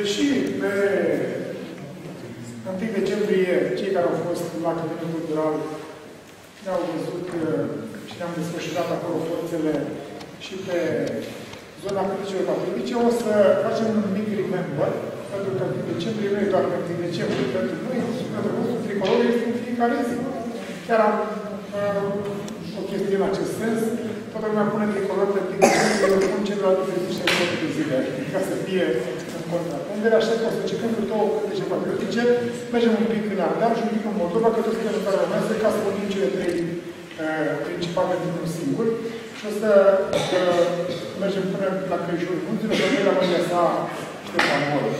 Deși pe 1 decembrie cei care au fost la Căminul Cultural ne-au văzut uh, și ne-am desfășurat acolo forțele și pe zona criticelor patriotice, o să facem un mic remember, pentru că 1 decembrie nu e doar 1 decembrie, pentru noi, pentru nostru tricolor este în fiecare zi. Chiar am uh, o chestie în acest sens, toată lumea pune tricolor pe 1 decembrie, eu pun celelalte pe de zile, ca să fie în contrapondere, așa că o să începem cu două critice patriotice, mergem un pic în Ardeal și un pic în Moldova, că tot suntem în care urmează, ca să vorbim cele trei uh, principale dintr-un singur. Și o să uh, mergem până la Crăciunul Munților, pe noi la mâinea sa Ștefan Moro.